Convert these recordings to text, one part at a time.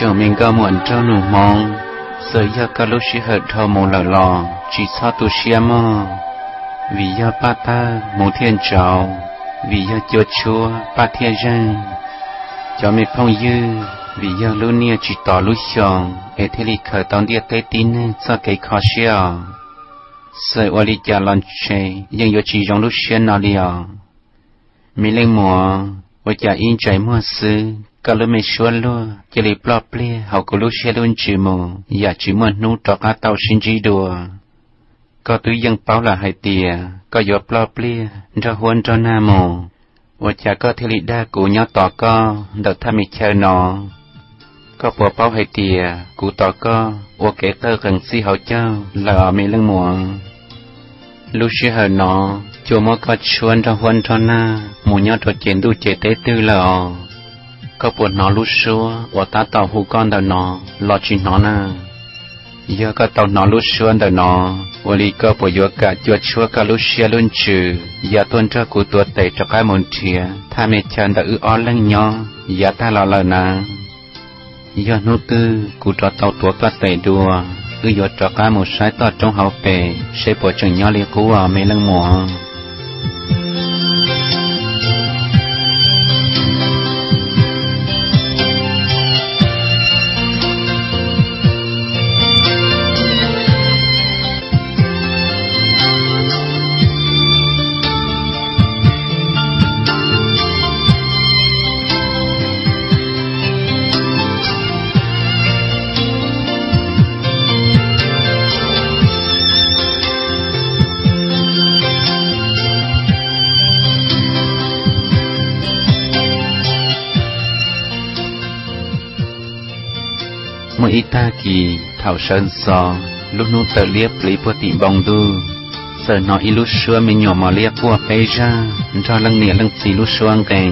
ít mình có muộn cho nụ mong. Giờ ya cả lúc chỉ hợp thơ mù lò lò, chỉ sao tu xe mơ. Vì ya ba ta mù thiên trào vì ya chúa chúa ba thiên răng. Cho mình phong dư, vì ya lúc nia chỉ tỏ lúc xong ế thế lì khởi tông địa tế tín cho cái khó xia sợ ở lì chả lần chê nhưng yếu chỉ trong lúc xe nào lì à mình lên mùa ở chả in trái mùa sư cả lúc mình xuân luôn chỉ li plọ plia họ có lúc xe luôn chỉ mù giờ chỉ tàu chỉ đùa có túi dân báo là hai tìa có gió plọ plia ra huân ra mù chả có đa của nhau tỏ co đợt tham mình chơi nó có bộ bao hai tìa, cụ tỏ co ở kẻ tơ gần si hậu châu là mình lưng muộn. Lúc xưa hờ nó chùa có ra huân ra na, mù chuyện đu chế tế tư là có buồn nó lúc xưa và ta tàu hù con đầu nó, lo chuyện nó nè. Giờ có tàu nó lúc xưa đầu nó và lý cơ bộ giờ cả chuột chúa cả lúc xưa luôn trừ. Giờ tuân cho cụ tuột tẩy cho cái môn thìa, tha mẹ chân đã ư o lăng nhỏ giờ ta lo lời nè. Giờ nô tư, cụ trò tàu tuột tuột tẩy đùa, ư giờ cho cái một sai to trong hậu bể, sẽ bỏ chừng nhỏ liệt cú ở mấy lăng mùa. อิตากีเท่าเชิญซอลูกนูเตเลียปลีปติบองดูเสนออิลุชัวมิญอมาเลียกัวเปจาจอลังเหนียลังสีลุชวงเก่ง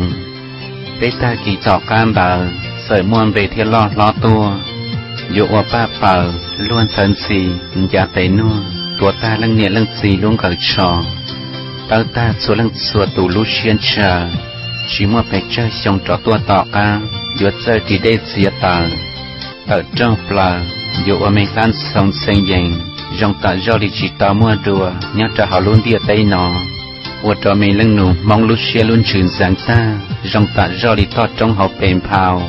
เปตากีต่อการบาเสยมวนเบเทีลอดล้อตัวโยอวป้าเป่าล้วนเซินสีอย่าเตนัวตัวตาลังเหนียลังสีลุงเกับชอเต้าตาสวนลังสวนตูลุเชียนเชาชิมัวเปเจอร์ชงจอตัวต่อกาหยุดเจอที่ได้เสียตา ở trong pla, dù ở mình tan sông sinh dành trong ta do đi chỉ ta mua đùa nhớ trả họ luôn địa tây nó ở trong mình lưng nụ, mong lúc xe luôn chuyển sáng ta trong ta do đi to trong họ bền phào.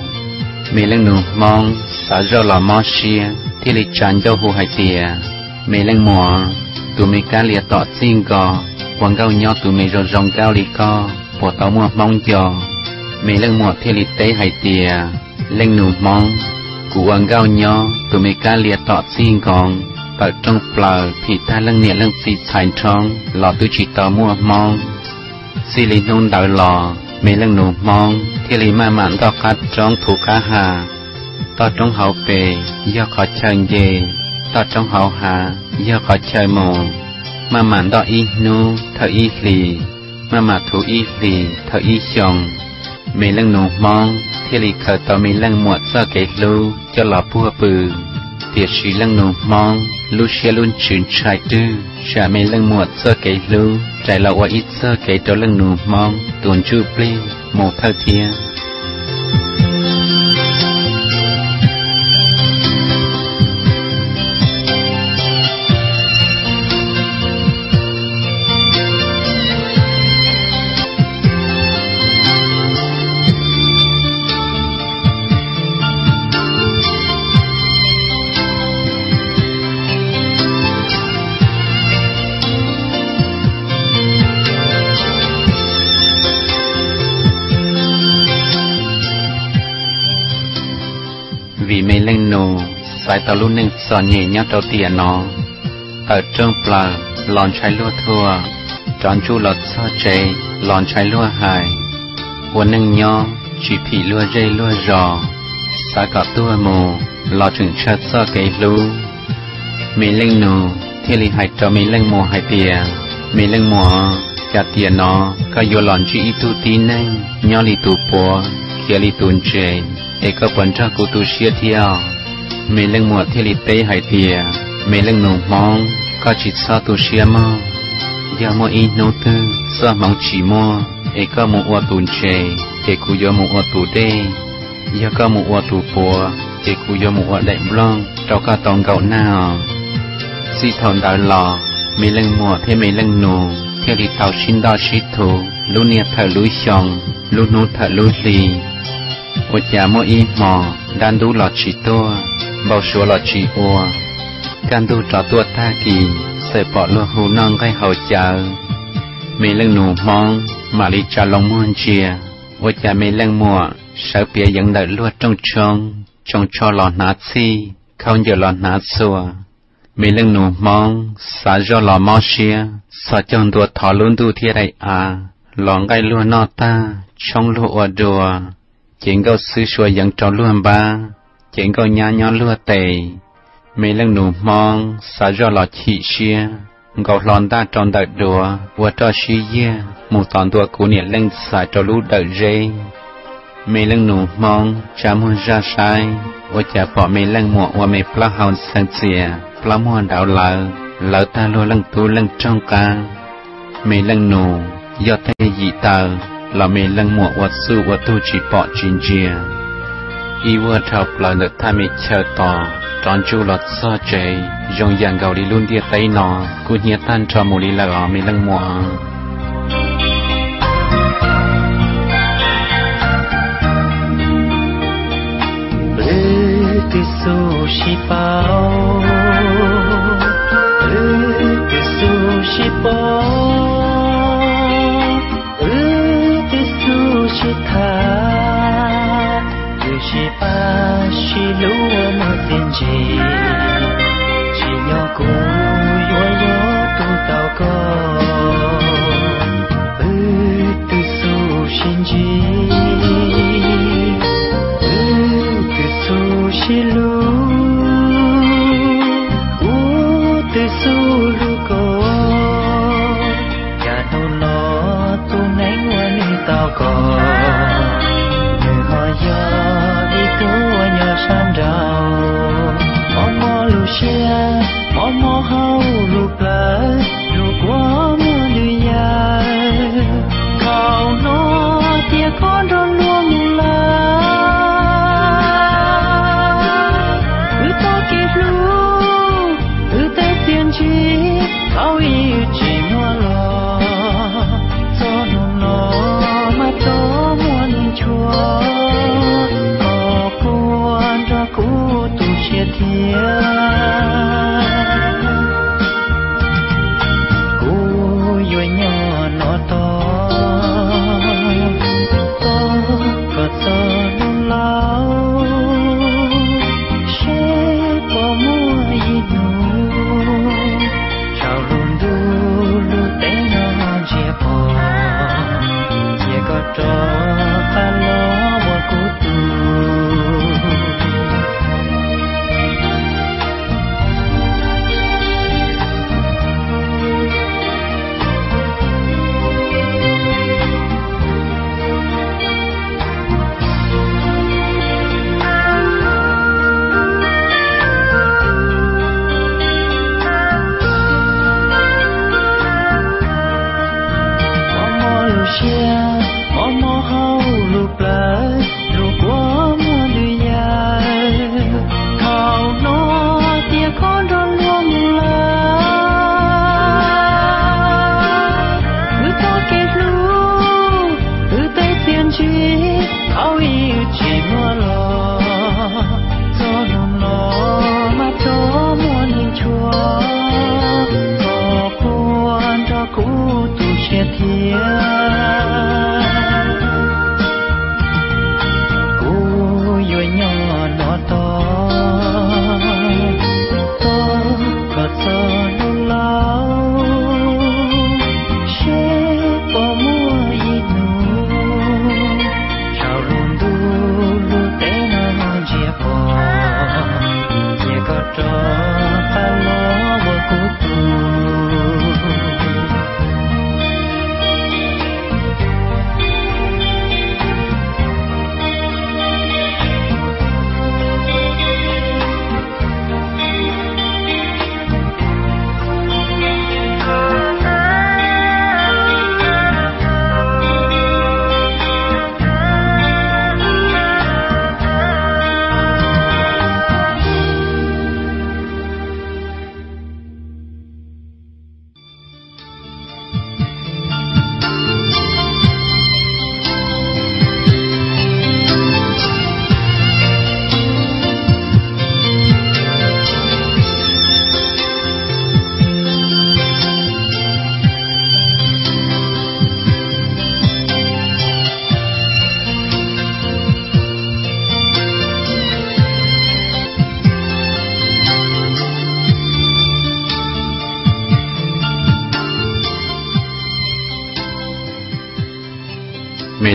Mình lưng nụ mong ta do là mò xe thì lịch tràn cho hù hải tìa mình lưng mùa tụi mình cá liệt tọ xin gò, quảng cáo nhỏ tụi mình rồi rong cao lì co bỏ tao mua mong giò. Mình lưng mùa thì lịch tế hải tìa lưng nụ mong cụ ăn gạo nhỏ, tụi mày ca liệt tọt xin còn ở trong bờ thì ta lưng nhẹ lưng xì thành trong lò tôi chỉ tao mua mong xì lì nôn đợi lò mày lưng nụ mong thì lì mà mặn tao khát trong thủ cá hà. Tao trong hậu bề, do khó chơi dê tao trong hậu hà, do khó chơi mồ. Mà mặn tao y nu, thở y lì. Mà mà thủ y lì, thở y chồng mấy lưng nụ mong, thì lì khởi tao mấy lưng muộn sơ cái lưu cho lò bùa bự. Tiệt sĩ lưng nụ mong lu xe luôn chuyển trai tư. Trả mấy lưng muộn sơ cái lưu trái lò qua ít sơ cái cho lưng nụ mong. Tuần chu pli một thơ thiên vì tàu luôn nên sò nhẹ nhát đầu tiền nó ở trong bờ lòn trái lúa thua. Tròn chu lọt so chế lòn trái lúa hài quân nâng nho chỉ phỉ lúa dây lúa rò sa cả tua mù lò chừng chát so cây lú mì lên nô thì li hại cho mì lên mùa hại tiền mì lên mùa cả tiền nó có vô lòn chỉ tu tí nên nho li tu bùa kia li tuôn chế ê có quần cho cụ tu xia theo mẹ lưng mùa theo li tế hải tìa mẹ lưng nụ mong, có chỉ sao tu xia mò. Giờ mua ít tư sao mong chỉ mua ê, có một ô tuôn chế ê giờ một ô tu đê. Giờ có một quả tù bùa giờ một quả đại blanc trâu cả tòng gạo nào. Si thon đào lò mi lưng mùa thế mi lưng nù theo đi tàu xin đo sĩ thủ lũ nia thở lũ xong lũ nụ thở lũ lì. Ô เบาชัวหลอจีอัวการดูจอตัวท่ากีใส่ปอดลวหูน้องให้เขาเจอมีเรื่องหนูมอง มาลิจาลงม่วนเชียว่าจะมีเรื่องมัวเสเปียยังเด้อดลวดจงชงจงชอหลอนาซีเขาอยู่หลอนาซัวมีเรื่องหนูมอง สาจอหลอมอเชียสาจงตัวถอลุ้นดูที่ไรอาหลองไกลัวนอตาชงลัวอดัวเจงก็ซื้อชัวยังจอล้วนบ้า chuyện câu nhà nhỏ lừa tề. Mấy lần nụ mong sợ do lọ chị xia. Gầu lòn ta tròn đợt đùa vừa cho xí ye mù tòn đùa cú nhẹ lên xài cho lũ đợt rê. Mấy lần nụ mong cha muốn ra sai. Ô cha bỏ mấy lần mùa và mấy plá hòn sang chìa plá mua đảo lợ lỡ ta lùa lần tu lần trong ca. Mấy lần nụ, do thế dị tờ. Là mấy lần mùa và sư và tu chỉ bỏ chín chia 一窝头不老的他们吃到，长出了草嘴，用羊羔的轮的背囊，姑娘单着木里来啊，没冷漠。Rete sushi pao, rete sushi pao. Tiền gì chỉ nhỏ cô yo yo tu tao chia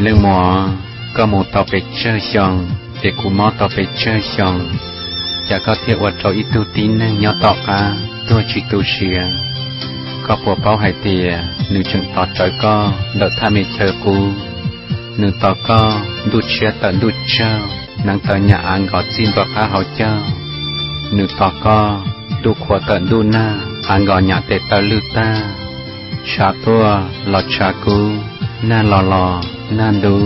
mấy lần mò có một tàu về chơi xong để cú mò tàu về chơi xong chả có thể ở trong ít tu tín nhỏ tọt cả tôi chỉ tu có bộ bao hai tìa nữ chừng tọt trời co, đợi tham mê chờ cú, nữ tọt co, đút chia tận đút chơi nàng tờ nhà ăn gọt xin vào khá hậu chơi nữ tọt có đu khóa tận đu na ăn gọt nhà tệ tờ lưu ta. Cha tua lọt cha cú, na lò lò นันดู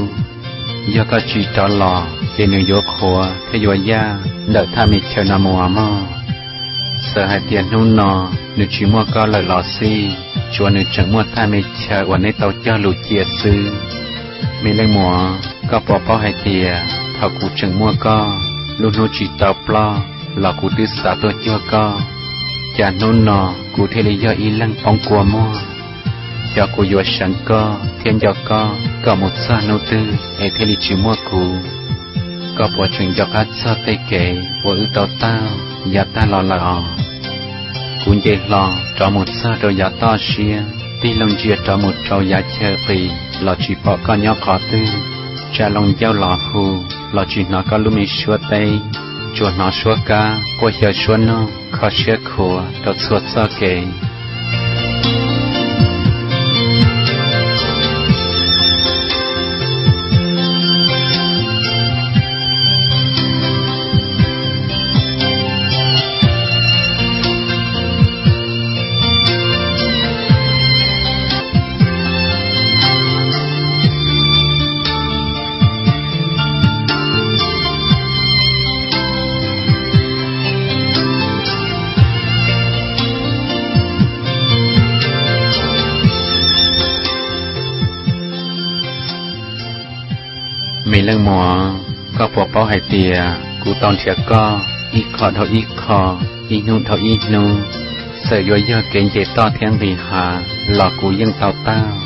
ยกจีตอลอเปียนยกหัวทยวยยาเดท่ามิเชนามัวมอสหายเตียนนุนนอนุชิมัวก็เลยหลอซีชวนนุจังมัวทามิเชวันนี้เตาเจ้าลูเจียซื้อมีเล่งหมัวก็ปอปอหายเตียพอกูจังมัวก็ลูนุจิตาปลอหลอกูติสาตัวเจ้าก็จานุนนอกูเทเลยออีลังปองกัวมัว cho cô yêu sáng co thiên cho co có một xa nô tư hệ thế lý chữ mua cụ có bỏ chuyện cho hát xa tây kể của ưu tàu tao giá ta lò lò ờ. cũng dễ lò cho một xa rồi giá to xia đi lòng chia cho một trâu giá chơ phì lò chỉ bỏ con nhỏ khó tư. Cha lòng giao lò hù lò chỉ nó có lúc mình xua tê chùa nó xua ca cô hiểu xua nó khó xia khổ đọc xua xa kể. mình lăng mò, có bỏ bao hải tìa, cú tòn sẽ co, y khó thọ y khó y nụ thọ y nụ. Sở yếu do kiến chế to thiên vì hà lọ cú yên tao tao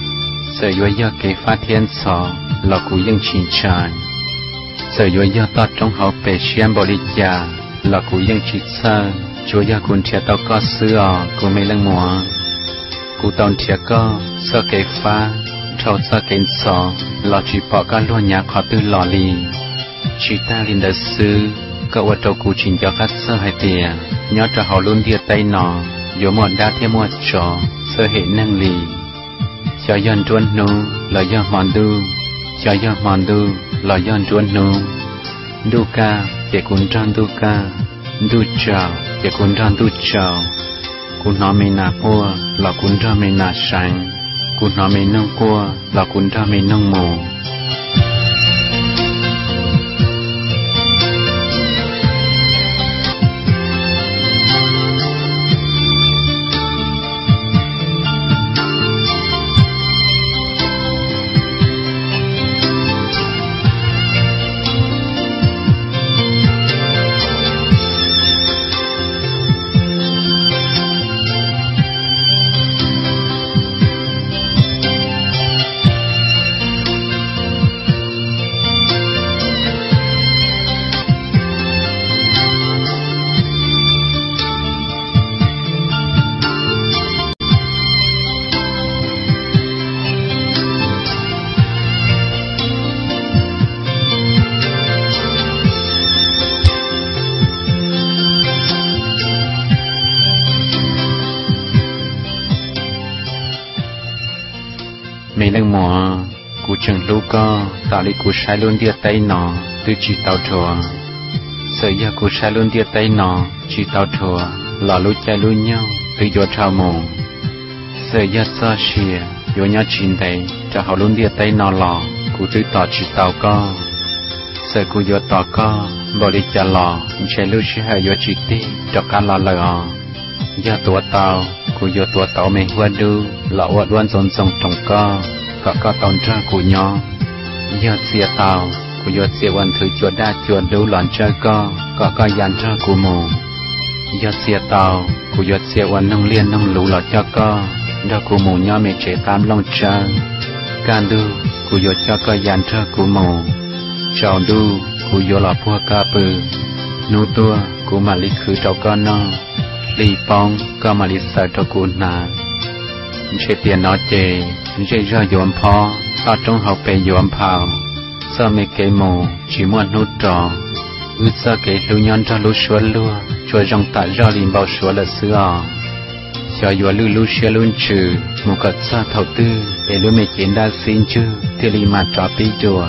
sở yếu do kế phát thiên sò lọ cú yên chín tràn sở yếu do to trong hậu bể xiêm bồ đi già lọ cú yên chín sơ. Chúa do cuốn chia tao có xưa, cú mê lăng mò. Cú tòn chia co, sơ kế phát อเกฟ้า trâu sa kén sò lò chỉ bỏ cả luôn nhà khó tư lò lì chỉ ta linh đời sư cậu ở trâu cụ trình cho khách sơ hai tìa nhớ cho họ luôn địa tay nọ dù một đa thêm một trò sơ hệ năng lì cho dân truân nu là dân mòn đu cho dân mòn đu là dân truân nu đu ca để cũng tròn đu ca đu chào để cũng tròn đu chào cũng nói mình nà mua là cũng cho mình nà sáng cún nó mình nông cua là cún ra mình nông mồ มีเ đâu có tạo lý của sai luôn địa tay nó từ chỉ tàu chùa sở giờ của sai luôn địa tay nó chỉ tàu chùa là lúc chạy luôn nhau từ giờ chào mùng sở giờ xa xìa do nhau chín đấy cho họ luôn địa tay nó lò của chữ tàu chỉ tàu co sở của giờ tàu co bỏ đi chả lò chạy luôn sẽ hai vô chỉ tí cho cả lò lò giờ tua tàu của giờ tua tàu mình qua đu lọ qua đoan sống sống trong co ก็ก็ตอนเจ้ากูยอยอดเสียเตากูยอดเสียวันถือจวดได้จวดรู้หลอนเจ้าก็ก็ก็ยันเจ้ากูโมยอดเสียเตากูยอดเสียวันน้องเลี้ยนน้องรู้หลอนเจ้าก็เจ้ากูโมยอไม่เฉตามลองเจ้าการดูกูยอดเจ้าก็ยันเจ้ากูโมเจ้าดูกูยอหลอพวกกาปือนูตัวกูมาลิคือเจ้าก็นอลีปองก็มาลิสเสตะกูนา sẽ tiền nó chê sẽ cho yuan po ta trong học về yuan po sơ mẹ kể mù, chỉ muốn nút trò. Ư sao kể lưu nhon cho lưu xua lua cho rong tạ ra linh bảo xua là xưa cho yuan lưu lưu xua luôn chữ một cật xa thầu tư, để lưu mẹ chiến đa xin chữ thì lì mặt trò tí chùa.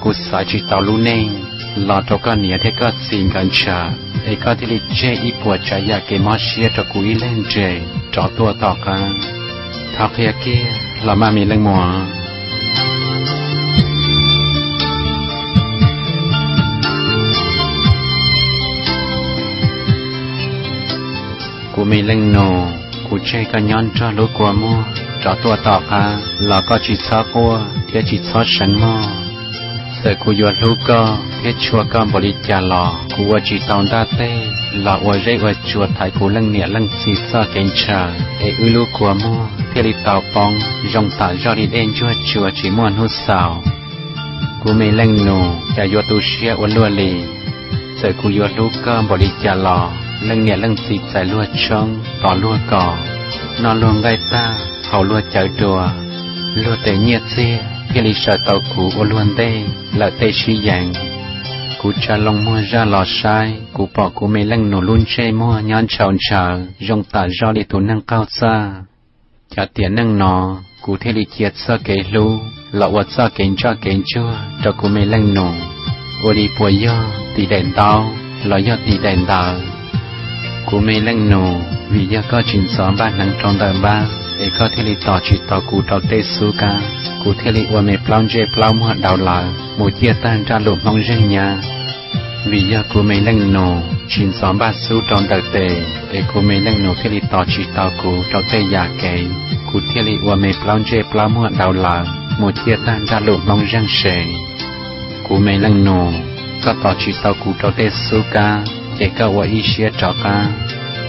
Bùa ya của chỉ tàu lu nên là cho cái nia xin gan cha cái thì lịch chế ít bùa trái ya cái mà lên kia là mình lên nổ của chơi cả nhon cho lối của mua cho tua tao cả là có chỉ sao qua thì chỉ sao sẵn mua sợ cô yuan lu co thế chùa con bồ đi chả lò cô wa chỉ tao đa tê lò wa dây wa chùa thái cô lăng nhẹ lăng xì sa kén trà e ư lu của mua thế đi tàu bong rong tạ do đi đen chùa chùa chỉ muốn hút xào cô mê lăng nổ chả yuan tu xia wa lua lì sợ cô yuan lu con bồ đi chả lò lăng nhẹ lăng xì xài lua trong tỏ lua cỏ nó luôn gai ta hậu lua chở đùa lua tệ nhiệt xia cái lý sợ tàu cụ ô luôn tê là tê suy dạng cú cha lòng mua ra lò sai, cú bỏ cú mê lăng nổ luôn chê mua nhon chào chào, rong tả do li tù năng cao xa. Cha tiền năng nọ cú thế lý kiệt sơ kế lu lọ vật sơ kế cho kế chua, cho cú mê lăng nổ. Ô đi bùa yo tì đèn tao lọ yo tì đèn tao cú mê lăng nổ, vì yo có chuyện xóm ba năng trong đời ba để có thể lý tỏ chỉ tỏ cú tỏ tê su ca. Cụ thể lý ua mê plong dê plong mua đào lạ một chia tan ra lụm mong răng nhà. Vì giờ cụ mê lăng nổ chín xóm ba su trong đời tề. Để cụ mê lăng nổ thế lý tỏ chỉ tao cụ trong tê giả kể cụ thể lý ua mê plong dê plong mua đào lạ một chia tan ra lụm mong răng sề. Cụ mê lăng nổ, có tỏ chỉ tao cụ trong tê su ca. Để có ua y xia trọ ca. có tỏ chỉ tao cụ trong tê giả kể để có ua y xia trọ một chế mơ cả cú mê lăng nôn giòn trong hai tia lúa cho tao lúa chế sư lúa ยัง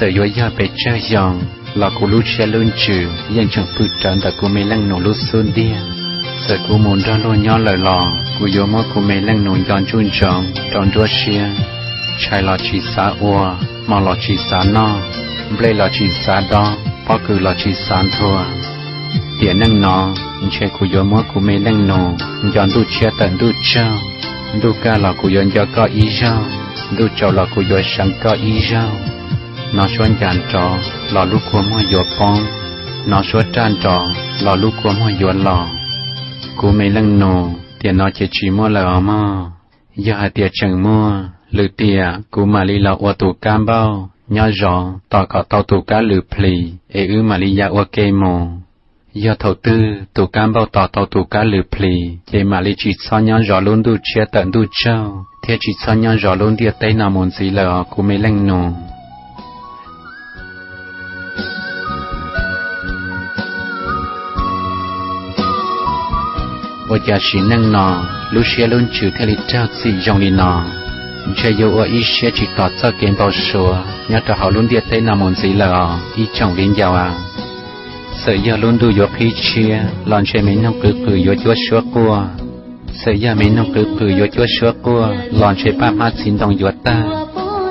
sợ yo ya bị chơi giòn là cú lúa chia luôn chang phụ trần tại cú mê lăng nôn lúa xuân điên sợ cú muốn ra luôn nhỏ lời lò cú yo mơ cú mê lăng nôn giòn chun chồng tròn đua xia. Chai lò chỉ xa ua mà lò chỉ xa no ble lò chỉ xa đó bao cử lò chỉ xa thua. Tiền năng nó che cú yo mơ cú mê lăng nôn giòn đu che tận đu trao đu ca là cú yo cho có ý rau, đu trâu là cú yo sáng có ý rau nó xuân chán trò, lò lúc của mua yo phong nó xuân tràn trò, lò lúc của mua yo lò. Cú mê lăng nô tiền nó chỉ chỉ mua là mà giờ tiền chẳng mua lư tiền cú mà li là ô tô cam bao. Nhớ rõ tao có tàu tù cá lư pli ê ư mà li ya ô kê mồ giờ thầu tư, tù cam bao tàu tàu tù cá lư pli chế mà li chỉ so nhớ rõ luôn du chia tận du trâu thế chỉ so nhớ rõ luôn địa tây nào muốn gì là cú mê lăng nô ô nọ lúc luôn chịu nọ yêu ở ít xe chỉ tọt cho kiến bao số, nhớ cho họ luôn điệt tới nằm một gì là ít chồng viên giàu à sợ giờ luôn đủ yếu khí chia lon chơi mình không cứ cứ yếu chúa sửa cua sợ giờ mình không cứ cứ yếu chúa sửa cua lon chơi ba má xin đồng yếu ta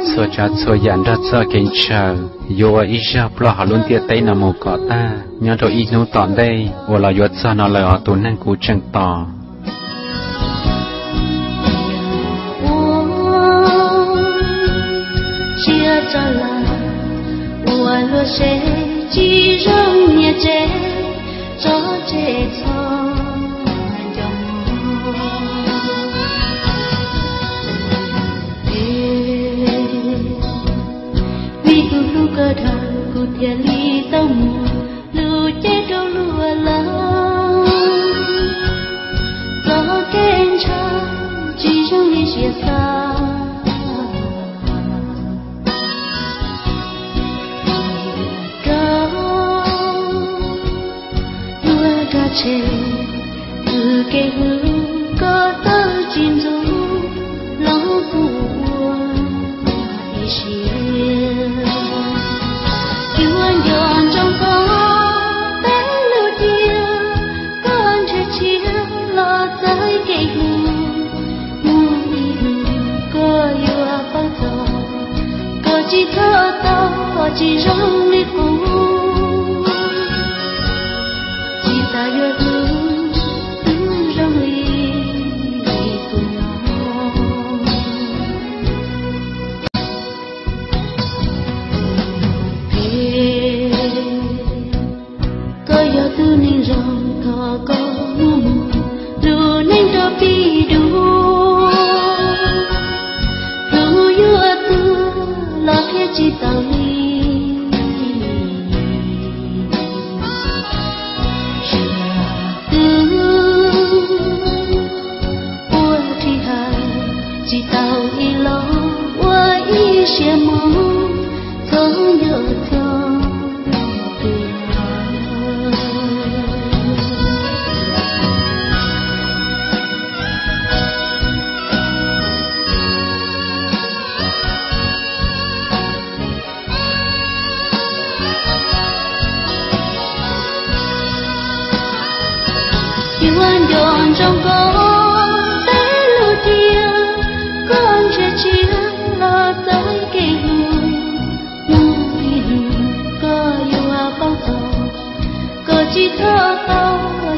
sơ cha sơ dạn ra sơ kiến chờ yo ý ra lo hà luôn tiệt tây nằm một cọ ta nhớ rồi ý nu tọn đây và la yo sơ nó lời ở tốn năng cú chẳng tỏ chia cho là ủa lo sẽ chỉ rong nhà trẻ cho trẻ thôi che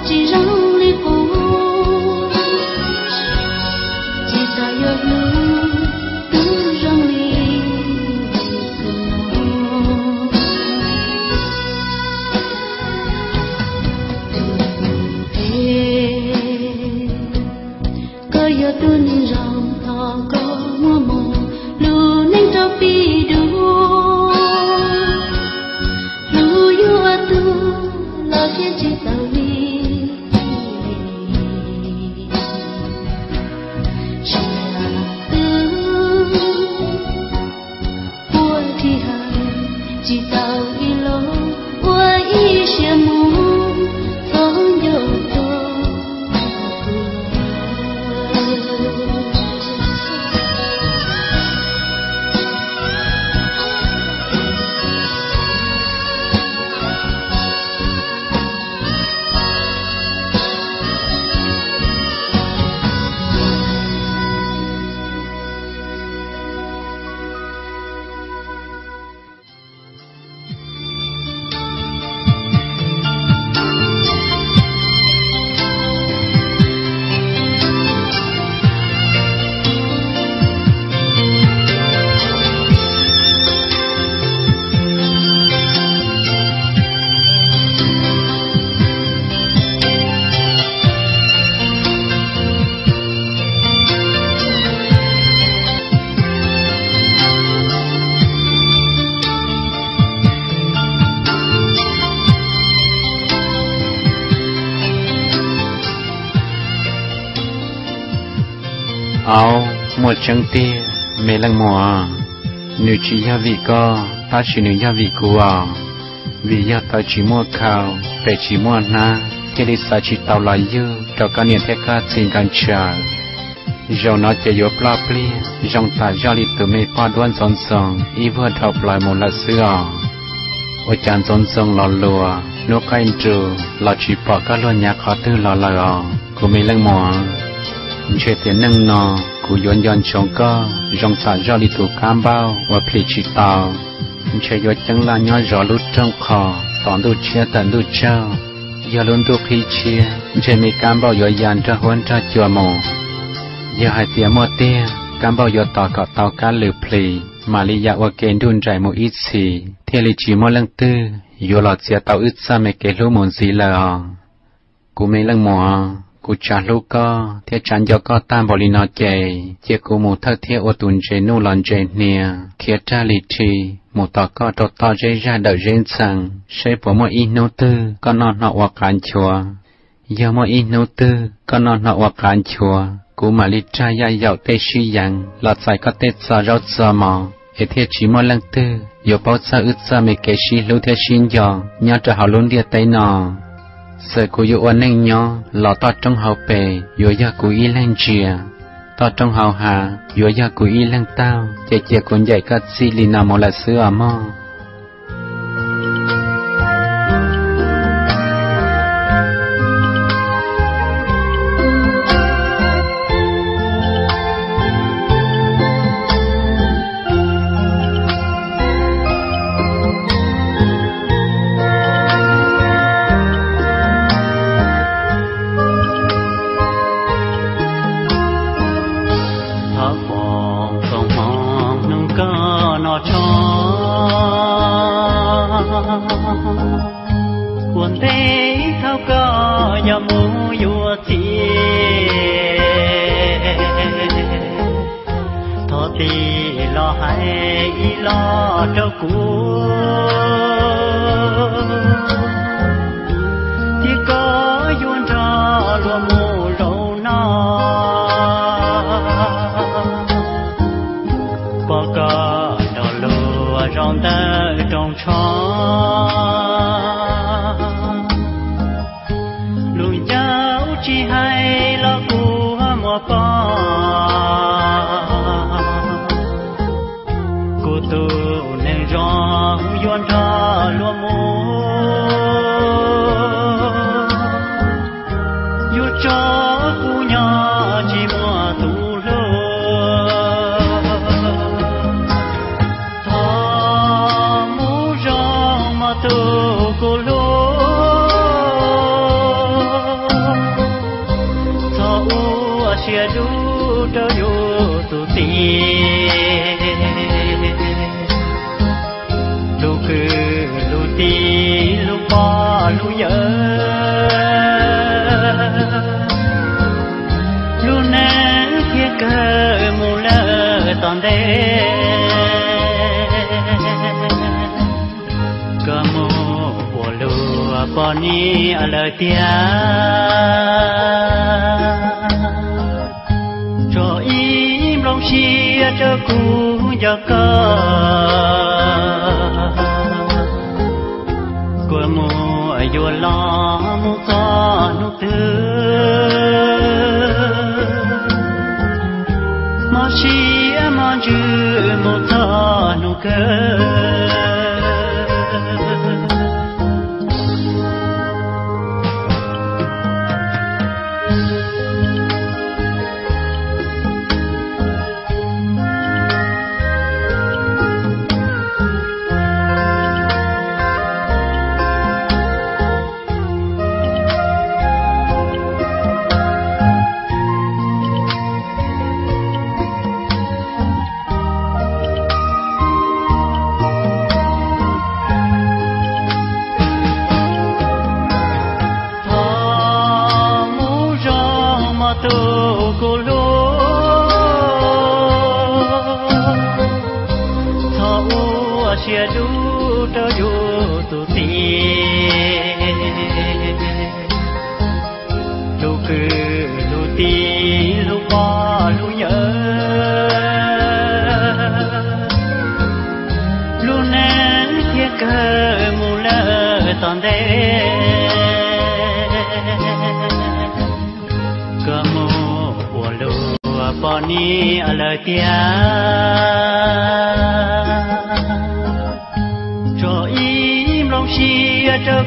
既然 chẳng chân tia mẹ lăng mùa. Nữ chỉ gia vị co, ta chỉ nữ gia vị của vì gia ta chỉ mua khao để chỉ mua na chỉ đi sa chỉ tàu lại dư, cho các niệm thế ca xin gan chờ. Dòng nó chỉ yếu pla pli dòng ta do li từ mê pha đoan son son y vừa thọc lại một là xưa ở chàng son son lò lùa nó cái trừ, là chỉ bỏ các luôn nhà khó tư lò lò của mê lăng mùa. Chuyện tiền nâng nò cú yon yon chong cơ rong sa do li tu cam bao và pli chỉ tàu chuyện yo chẳng là nhỏ rõ lút trong kho tòn đu chia tận đu trao giờ luôn đu khi chia chuyện mi cam bao yo yan ra huân ra chùa mồ giờ hai tia mua tia cam bao yo tỏ cọ tàu cá lử pli. Mà li ya wa ken đun trái một ít xì thế li chỉ mua lăng tư yo lọt xe tàu ít xa mẹ kể lũ mồn gì là cú mấy lăng mò cú trả lũ co thiết chán giờ co tam bỏ li nọ chè chia cú một thơ thiết ô tùn chế nu lòn chế nia kia cha li chi một tỏ co trò tỏ dây ra đợi dên sang sẽ bỏ một ít nô tư con nọ nọ hoặc cán chùa giờ một ít nô tư con nọ nọ hoặc cán chùa cú mà li cha ya dạo tê suy yang lọt sai có tê sa rau sa mò ế thế chỉ mò lăng tư yo bao sa ứt sa mê kế shi lưu theo xin dò nhớ trở hào luôn địa tây nọ sợ cú yo ôn nên nhó lọ to trong hậu bề yo ya cú y lăng chia, to trong hậu hà yo ya cú y lăng tao. Chè chè cuốn dạy cắt xì lì nào mò là sữa mò. Tia cho im lòng chia cho cũ giờ con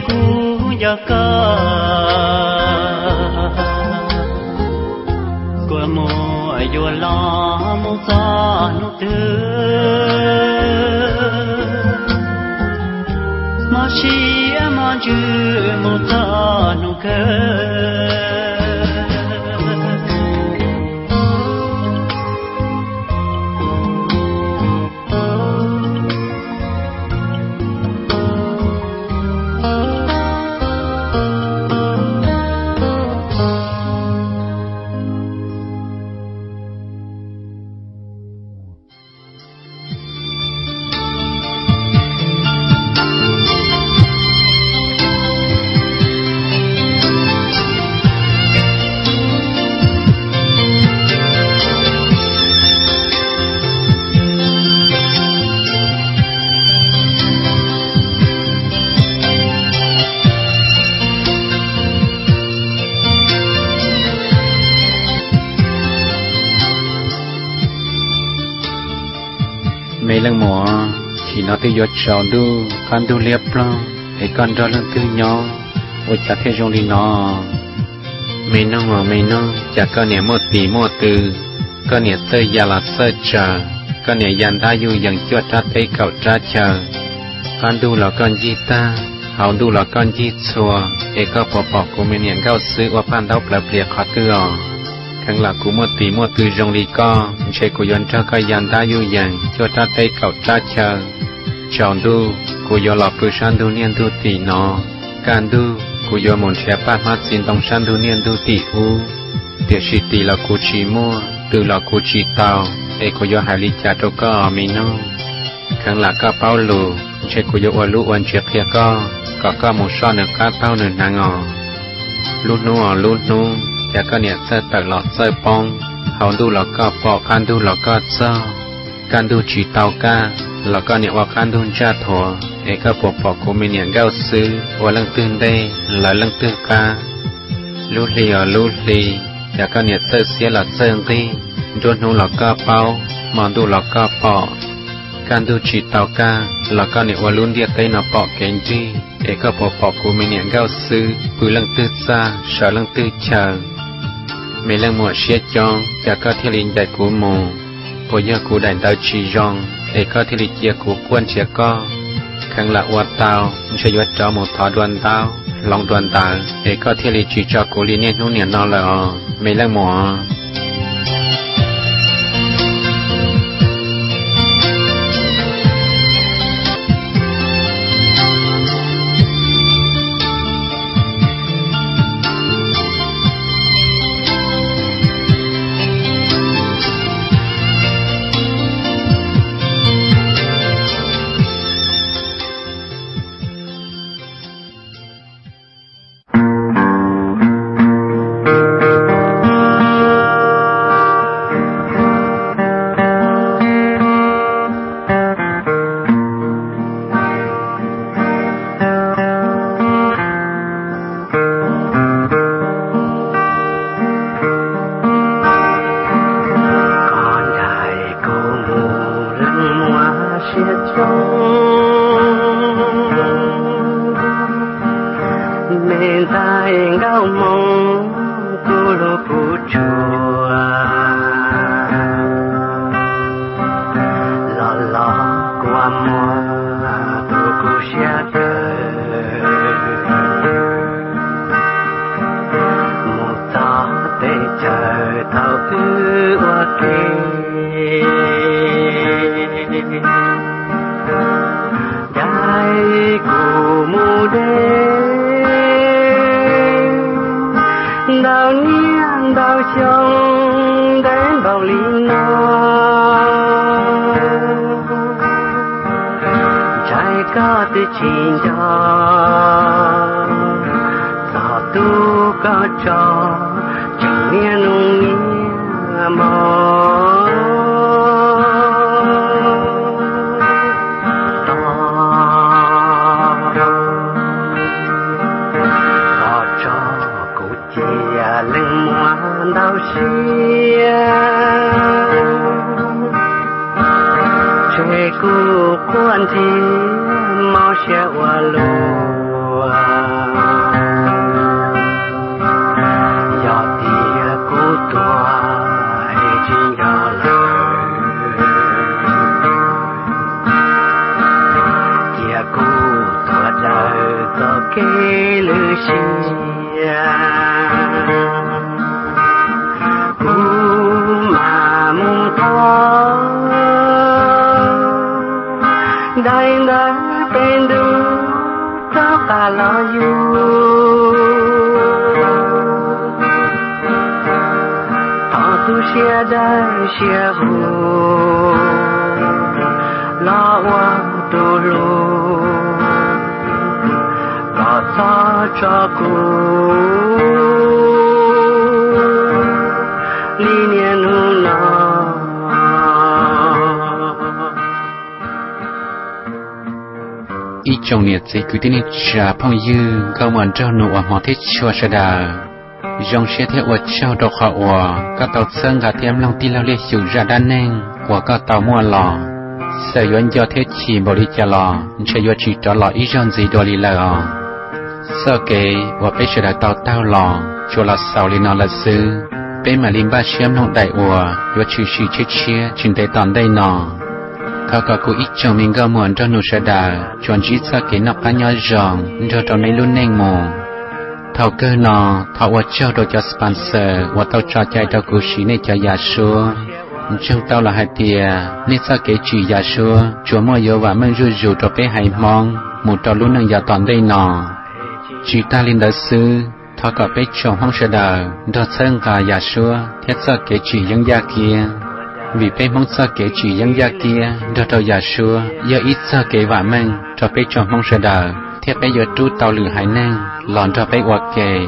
xia cho cú nhớ cơ của mùa vô lo mùa gió nụ tư. Mà mấy lần mùa chỉ nó tự giọt tròn đu con đu liệp lo để con đó lần tư nhỏ ôi chả thế trong đi nó mấy nó mà mấy nó chả có nhẹ một tỷ một từ có nhẹ tơ ya là sơ chờ có nhẹ dàn đa yu dần chuột ra tây cậu ra chờ con đu là con gì ta hậu đu là con gì chùa để có bỏ bỏ của mình nhận gạo sứ và pan đau bẹp liệt khó tư à là cú một tí một từ rong đi co chế của yon cho cái yan ta yu yang cho ta tay cậu ta chờ. Chọn du của yo lọ bự san du niên du tỷ nó can du của yo muốn xe ba mắt xin tông san du niên du tỷ u. Tiệt sĩ tỷ là cú chỉ mua từ là cú chỉ tàu. Để của yo hải lý cha cho có mì nó khang là có bao lù chế của yo lũ quan chế kia có có có một số nữa cá bao nữa nàng ngò. Lút nu lút nu. จะก็เนี่ยเสตลอดเสปองเขาดูแล้วก็ปอกการดูแล้วก็เจ้าการดูจีเตาก้าแล้วก็เนี่ยว่าการดูจ้าถั่วเอกปกปอกกูมีเนี่ยเก้าซื้อว่าลังตื่นได้หลายลังตื่นกาลูลีอ่ะลูลีจะก็เนี่ยเสเสียหลัดเซิงที่ดูนูแล้วก็เป้ามองดูแล้วก็ปอกการดูจีเตาก้าแล้วก็เนี่ยว่าลุ้นเดียเต้นปอกเก่งจีเอกปกปอกกูมีเนี่ยเก้าซื้อปืนลังตื่นซาเฉลังตื่นเชิง mẹ lăng mùa xe chong cho có thể linh đại của mù. Bây giờ của đại đạo chi rong, để có thể linh chia của quân chia co. Khăn là uất tao, sẽ yuất cho một thọ đoàn tao, lòng đoàn tao để có thể linh chỉ cho của liên niên hữu niên nó là mẹ lăng mùa true. Chồng nhiệt sẽ cứ tin trả phong dư, cao mòn cho nụ ở mỏ thiết chua sa đà dòng xe theo ở trao độc họ ở các tàu sơn gà thêm long ti lao liệt sử ra đan neng của các tàu mua lò, sở yuan do thế chỉ bảo đi trả lò sẽ yuan chỉ trả lò ít dòng gì đồ đi lờ. Sở kế và bây giờ đã tàu tàu lò cho là sau lên nó là sư bên mà linh ba xem nông đại ủa yuan chỉ chỉ chết chia chính tế tòn đây nọ thọ cả cụ ít chồng mình gom muốn cho nụ sẽ đà chọn chỉ sa cái nắp cá nhỏ giòn cho tàu này luôn neng mồ thọ cơ nọ thọ vật cho đồ cho sponsor và tàu cho chạy tàu cụ sĩ này cho nhà số trong tàu là hai tia nên sa cái chỉ nhà số chúa mua yếu và mang rùi rùi cho bé hay mong một tàu luôn nâng nhà toàn đây nọ chỉ ta lên đại sư thọ cả bé chồng không sẽ đà đó sơn cả nhà số thiết sa cái chỉ những gia kia vì bé mong sa kể chỉ yang gia kia đó đầu già xưa giờ ít sa kể vả mang, cho bé chọn mong sa đờ. Thiết bé giờ tu tàu lửa hải năng lòn cho bé hoặc kề.